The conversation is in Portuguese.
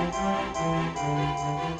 Música